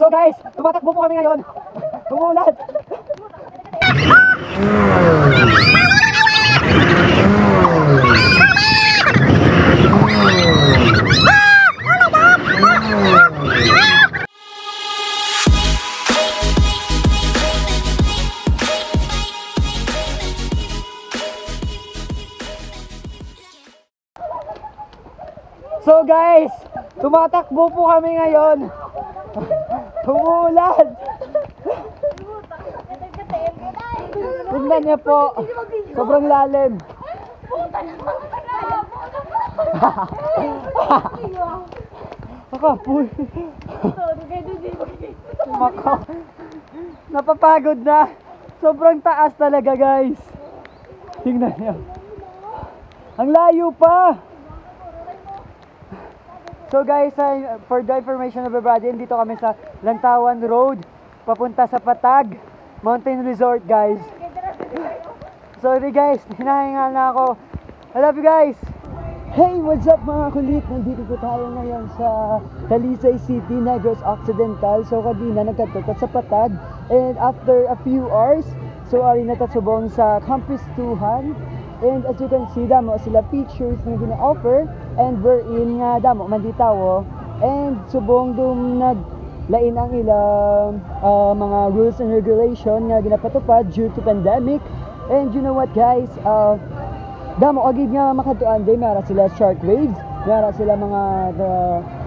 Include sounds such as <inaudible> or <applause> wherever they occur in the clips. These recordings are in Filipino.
So guys, tumatakbo po kami ngayon. Tumulan. So guys, tumatakbo po kami ngayon. Tumulan. Tingnan niyo po. Sobrang lalim. Nakapul. Mako. Napapagod na. Sobrang taas talaga guys. Tingnan niyo. Ang layo pa. So guys, uh, for the information of everybody, dito kami sa Lantawan Road, papunta sa Patag Mountain Resort, guys. Sorry guys, hinahinga na ako. I love you guys! Hey, what's up mga kulit? Nandito po tayo ngayon sa Talisay City, Negros Occidental. So kanina nagkatukat sa Patag. And after a few hours, so ari na tasubong sa Campus 2han. And as you can see, damo sila pictures na gina-offer and we're in nga damo manditawo and subong dum nag lain ang ilang uh, mga rules and regulation nga ginapatupad due to pandemic. And you know what guys uh, damo agid nga makatuan day mara sila shark waves mara sila mga the,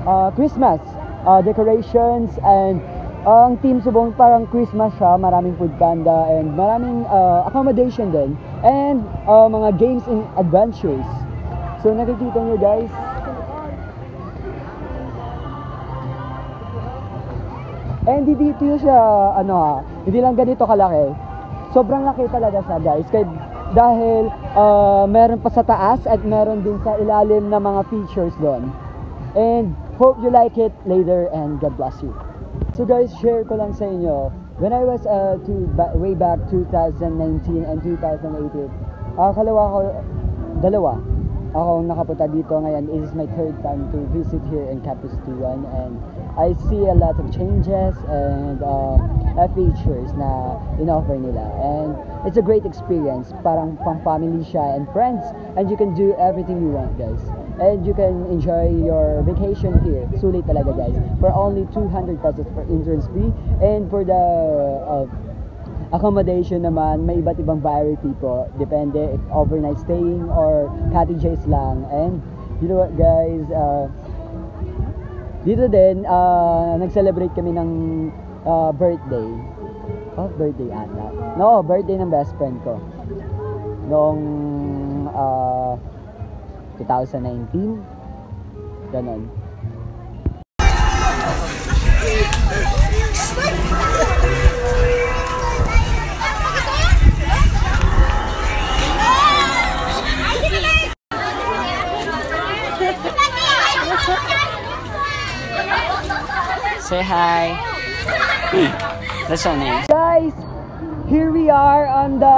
uh, Christmas uh, decorations and ang team subong parang Christmas siya, maraming food panda and maraming uh, accommodation din and uh, mga games and adventures. So nakikita nyo guys, And hindi dito siya, ano ha, hindi lang ganito kalaki. Sobrang laki talaga siya guys. Kaya, dahil uh, meron pa sa taas at meron din sa ilalim na mga features doon. And hope you like it later and God bless you. So guys, share ko lang sa inyo. When I was uh, to, ba- way back 2019 and 2018, uh, kalawa ko, dalawa, ako nakapunta dito ngayon. It is my third time to visit here in 21 and I see a lot of changes and uh, features na in-offer nila. And it's a great experience. Parang pang-family siya and friends. And you can do everything you want, guys. And you can enjoy your vacation here. Sulit talaga, guys. For only 200 pesos for entrance fee. And for the uh, accommodation naman, may iba't ibang variety po. Depende if overnight staying or cottages lang. And you know what, guys? Uh, dito din, uh, nag-celebrate kami ng uh, birthday. Oh, birthday ata. No, birthday ng best friend ko. Noong uh, 2019. Ganon. <laughs> Say hi. That's your name. Guys, here we are on the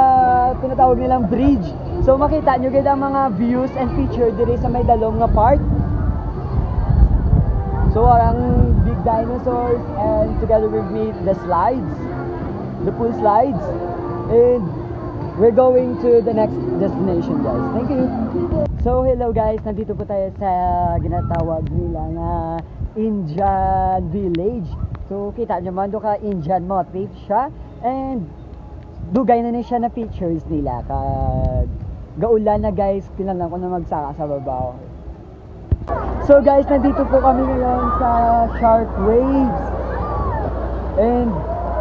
tinatawag nilang bridge. So makita nyo ganda ang mga views and feature diri sa may dalong nga part. So ang big dinosaurs and together with me the slides, the pool slides. And we're going to the next destination guys. Thank you. So hello guys, nandito po tayo sa ginatawag nila nga Indian Village. So kita nyo man do ka Indian motif siya and dugay na ni siya na pictures nila kag gaulan na guys kinalang ko na magsaka sa babaw. So guys, nandito po kami ngayon sa Shark Waves. And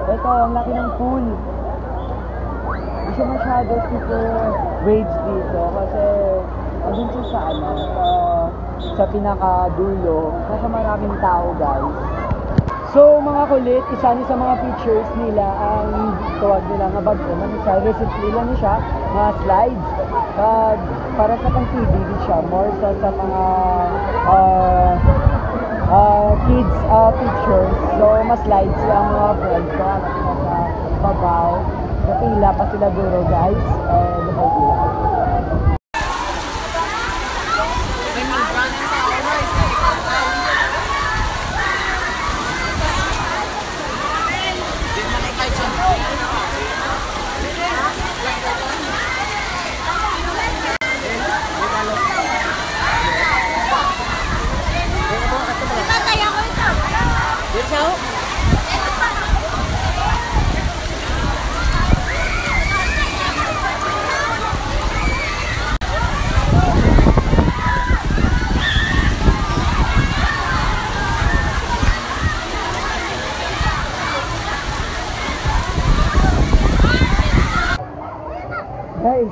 ito, ang laki ng pool. Hindi siya masyado super waves dito kasi andun siya sa ano, sa, sa pinakadulo. Kasi maraming tao guys. So mga kulit, isa ni sa mga features nila ang tawag nila nga bago. Ano siya, recently lang siya, mga slides. Pag, para sa pang TV siya, more sa sa mga uh, uh, kids uh, pictures. So mas slides ang mga friends ko. Ano sa babaw. Napila pa sila duro guys. And napila. Guys,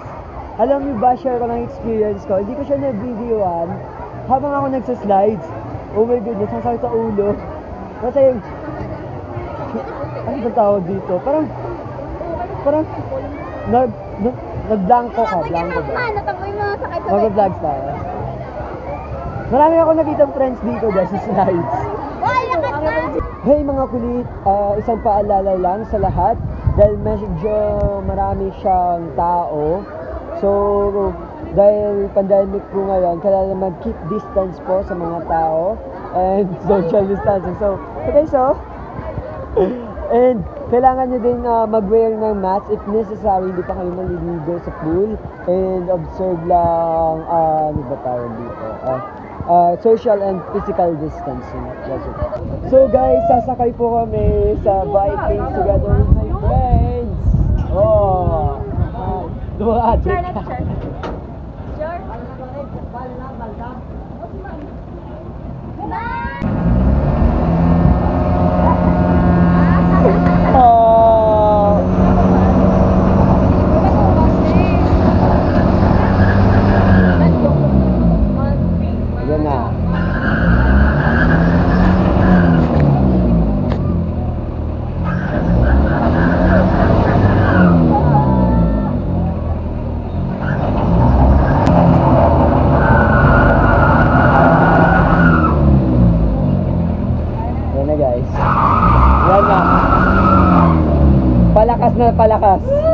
alam niyo ba, share ko ng experience ko. Hindi ko siya na-videoan habang ako nagsa-slides. Oh my goodness, ang sakit sa ulo. Kasi, ano ba tawag dito? Parang, parang, nag, nag, nag-blanco ka, blanco ba? Mo sakit sa Mag-vlogs tayo. Marami ako nakita friends dito guys sa slides. Hey mga kulit, ah, isang paalala lang sa lahat dahil medyo marami siyang tao. So, dahil pandemic po ngayon, kailangan mag-keep distance po sa mga tao and <laughs> social distancing. So, okay so, and kailangan nyo din ah, mag-wear ng mask if necessary, hindi pa kayo maliligo sa pool and observe lang, ah, ano ba tawag dito? Ah, ah, social and physical distancing. So guys, sasakay po kami sa biking together. Oh, dumadrik ka. Oh. Ayan na. Ayan na guys. Ayan na. Palakas na palakas.